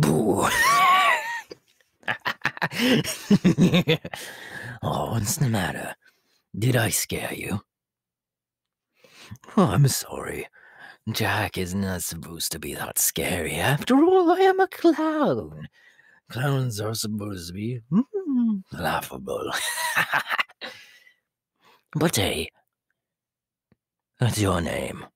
Boo. oh, what's the matter? Did I scare you? Oh, I'm sorry. Jack is not supposed to be that scary. After all, I am a clown. Clowns are supposed to be mm, laughable. but hey, what's your name?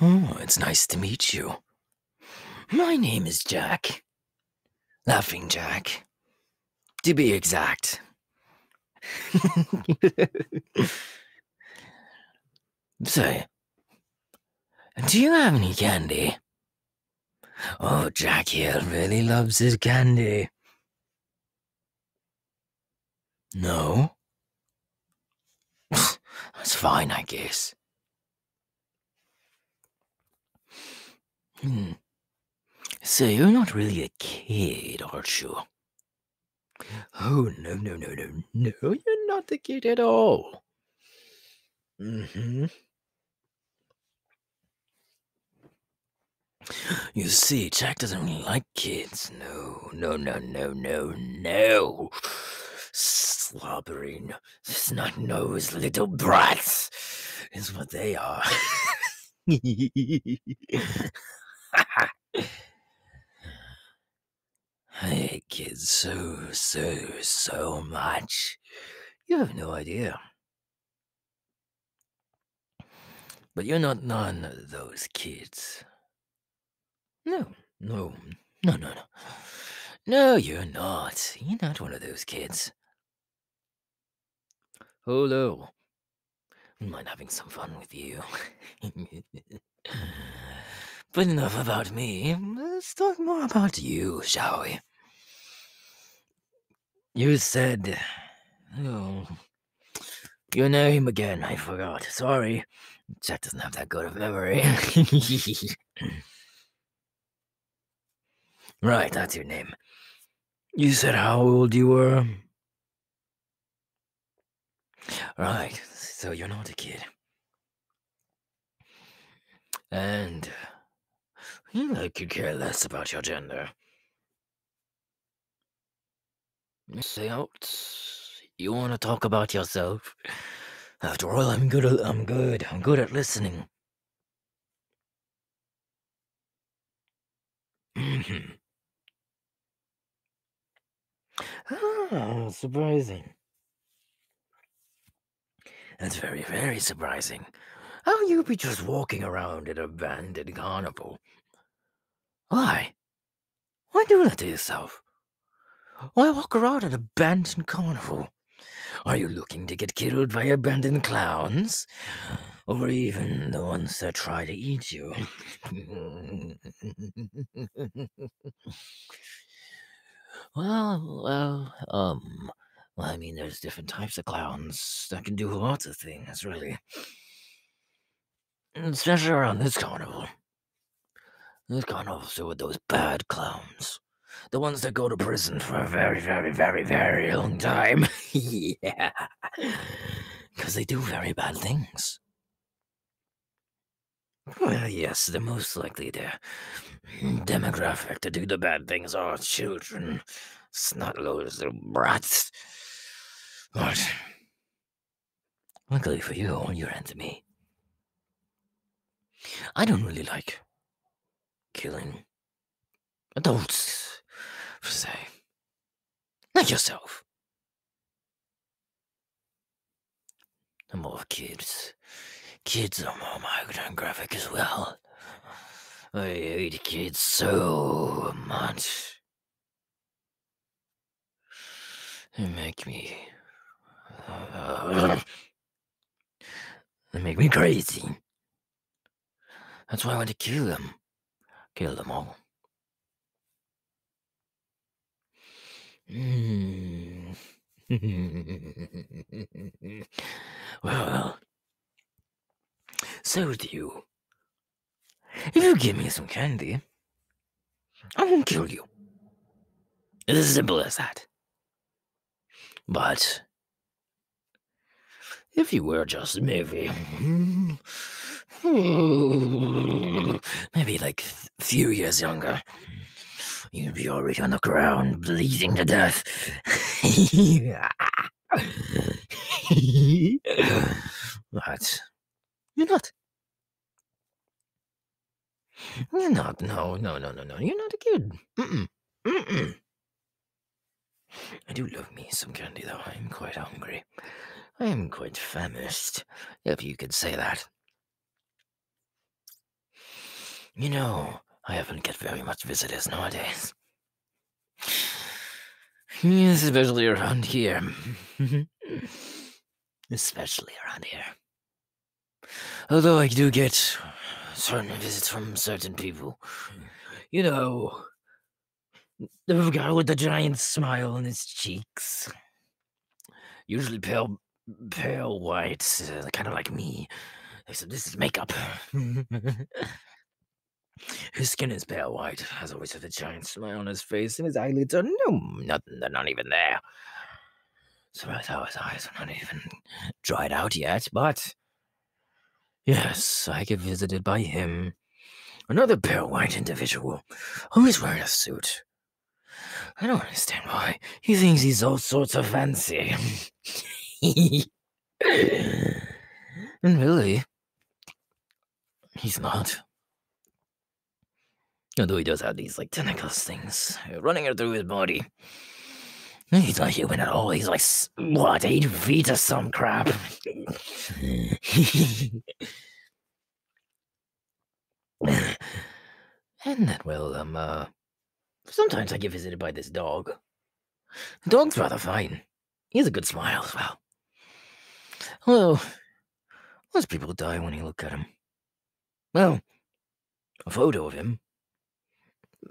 Oh, it's nice to meet you. My name is Jack. Laughing Jack. To be exact. Say, do you have any candy? Oh, Jack here really loves his candy. No? That's fine, I guess. Hmm. So you're not really a kid, are you? Oh, no, no, no, no, no, you're not a kid at all. Mm-hmm. You see, Jack doesn't really like kids. No, no, no, no, no, no. Slobbering, snot nosed little brats is what they are. I kids so, so, so much. You have no idea. But you're not none of those kids. No, no, no, no, no. No, you're not. You're not one of those kids. Hello. Mind having some fun with you. but enough about me. Let's talk more about you, shall we? You said. Oh. Your name again, I forgot. Sorry. Jack doesn't have that good of memory. right, that's your name. You said how old you were? Right, so you're not a kid. And you like you care less about your gender. Say out. You want to talk about yourself? After all, I'm good. At, I'm good. I'm good at listening. Ah, surprising. That's very, very surprising. How you be just walking around an abandoned carnival? Why? Why do that to yourself? Why walk around an abandoned carnival? Are you looking to get killed by abandoned clowns? Or even the ones that try to eat you? well, well, um, I mean, there's different types of clowns that can do lots of things, really. Especially around this carnival. This carnival's filled with those bad clowns. The ones that go to prison for a very, very, very, very long time. yeah. Because they do very bad things. Well, yes, the most likely the demographic to do the bad things are children, snot-nosed little brats. But luckily for you, you're into me. I don't really like killing adults, se. Like yourself. I'm more kids. Kids are more my demographic as well. I hate kids so much. They make me. Uh, they make me crazy. That's why I want to kill them. Kill them all. Well, so do you. If you give me some candy, I won't kill you. It's as simple as that. But if you were just maybe, maybe like few years younger, you'd be already on the ground, bleeding to death. but you're not. You're not. No, no, no, no, no. You're not a kid. Mm-mm. Mm-mm. I do love me some candy, though. I'm quite hungry. I am quite famished, if you could say that. You know, I haven't get very much visitors nowadays. Especially around here. especially around here. Although I do get certain visits from certain people. You know, the guy with the giant smile on his cheeks. Usually pale, pale white, uh, kind of like me. Except this is makeup. his skin is pale white, has always had a giant smile on his face, and his eyelids are no, nothing. They're not even there. So I his eyes are not even dried out yet, but yes, I get visited by him. Another pale white individual, always wearing a suit. I don't understand why. He thinks he's all sorts of fancy. and really, he's not. Although he does have these like tentacles things running through his body. He's not human at all. He's like what, eight feet or some crap. and that will um uh Sometimes I get visited by this dog. The dog's rather fine. He has a good smile as well. Although, most people die when you look at him. Well, a photo of him.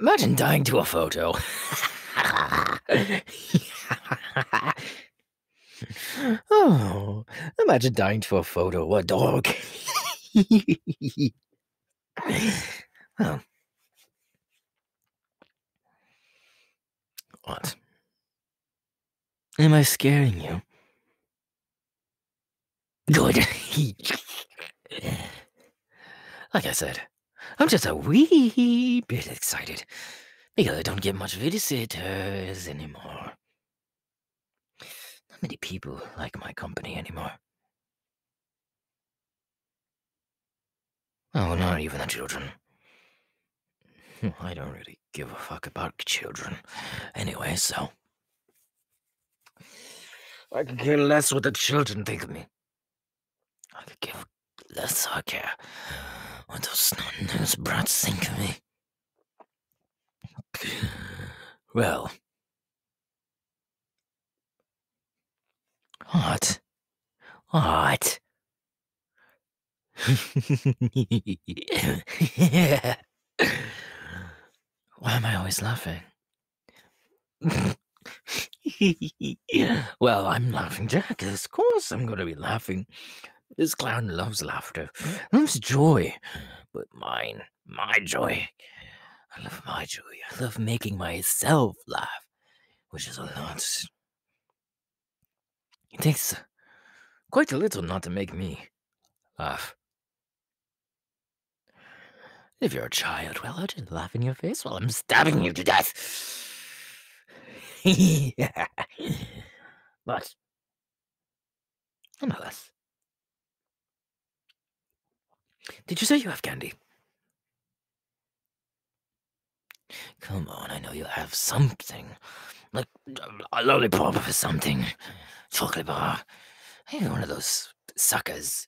Imagine dying to a photo. oh, imagine dying to a photo a dog. well, What? Am I scaring you? Good. like I said, I'm just a wee bit excited because I don't get much visitors anymore. Not many people like my company anymore. Oh, not even the children. I don't really give a fuck about children. Anyway, so. I could care less what the children think of me. I could give care what those snot-nosed brats think of me. Well. What? What? Why am I always laughing? well, I'm laughing, Jack. Of course, I'm going to be laughing. This clown loves laughter, mm. loves joy, but mine, my joy. I love my joy. I love making myself laugh, which is a lot. It takes quite a little not to make me laugh. If you're a child, well, I'll just laugh in your face while I'm stabbing you to death. but, nonetheless. Did you say you have candy? Come on, I know you have something. Like a lollipop or something. Chocolate bar. Maybe one of those suckers.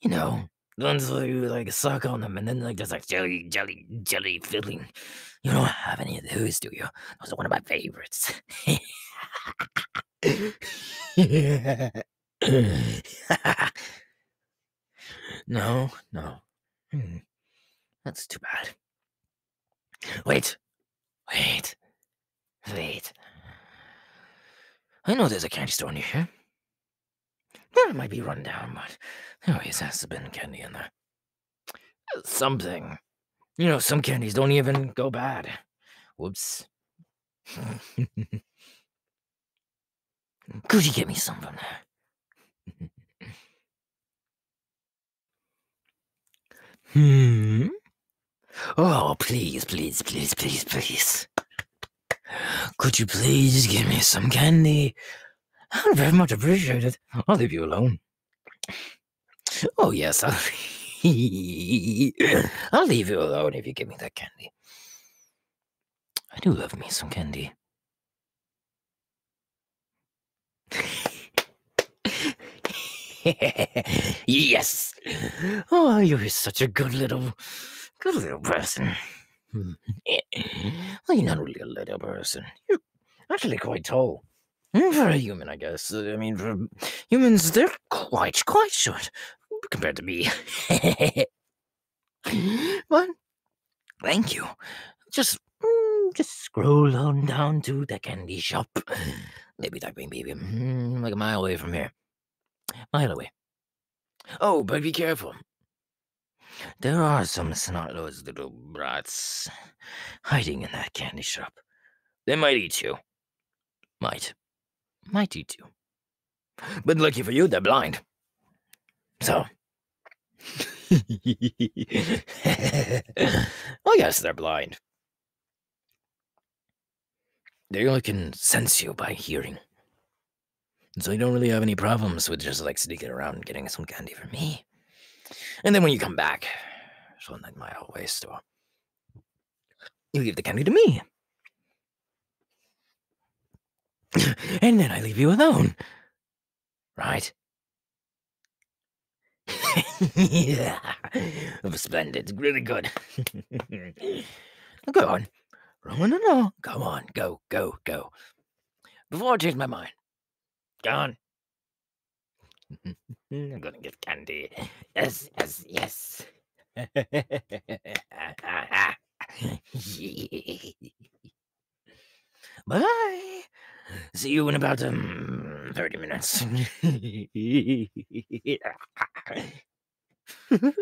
You know, ones where you like suck on them and then like there's like jelly, jelly, jelly filling. You don't have any of those, do you? Those are one of my favorites. no, no. Hmm. That's too bad. Wait, wait, wait. I know there's a candy store near here. Well, it might be run down, but there always has to been candy in there. Something. You know, some candies don't even go bad. Whoops. Could you get me some from there? hmm? Oh, please, please, please, please, please. Could you please give me some candy? I'd very much appreciate it. I'll leave you alone. Oh, yes, I'll, I'll leave you alone if you give me that candy. I do love me some candy. yes. Oh, you're such a good little, good little person. well, you're not really a little person. You're actually quite tall. Mm, For a human, I guess. Uh, I mean, for humans, they're quite, quite short compared to me. but thank you. Just, mm, just scroll on down to the candy shop. Maybe that maybe mm, like a mile away from here. Mile away. Oh, but be careful. There are some snot-nosed little brats hiding in that candy shop. They might eat you. Might. Might eat you. But lucky for you, they're blind. So. I guess they're blind. They only can sense you by hearing. So you don't really have any problems with just like sneaking around and getting some candy for me. And then when you come back, it's one like mile away still. You give the candy to me. and then I leave you alone. Right? yeah. Oh, splendid. Really good. go on. No, no, no. Go on. Go, go, go. Before I change my mind. Go on. I'm gonna get candy. Yes, yes, yes. Bye. See you in about um, 30 minutes.